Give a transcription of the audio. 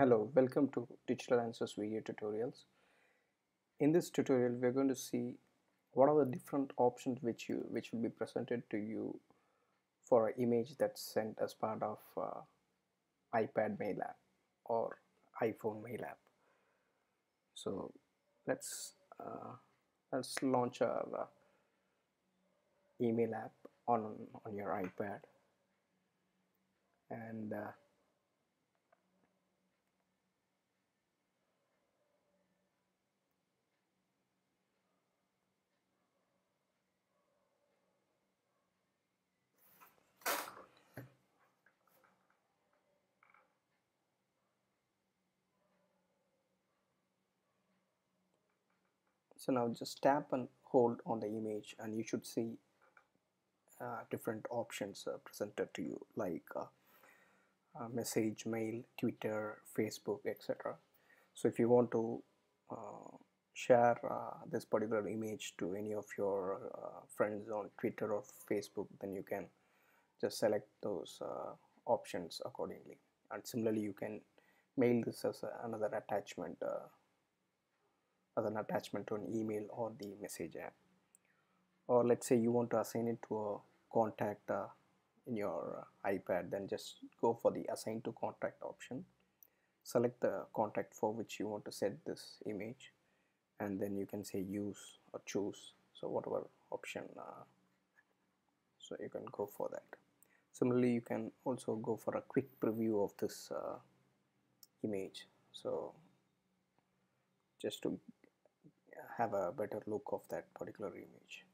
Hello, welcome to Digital Answers video tutorials. In this tutorial, we're going to see what are the different options which you which will be presented to you for an image that's sent as part of uh, iPad Mail app or iPhone Mail app. So let's uh, let's launch our uh, email app on on your iPad and so now just tap and hold on the image and you should see uh, different options uh, presented to you like uh, uh message mail twitter facebook etc so if you want to uh, share uh, this particular image to any of your friends on twitter or facebook then you can just select those options accordingly. And similarly you can mail this as another attachment as an attachment to an email or the message app. Or let's say you want to assign it to a contact uh, in your uh, iPad then just go for the assign to contact option. Select the contact for which you want to set this image and then you can say use or choose. So whatever option uh, so you can go for that. Similarly you can also go for a quick preview of this uh, image. So just to have a better look of that particular image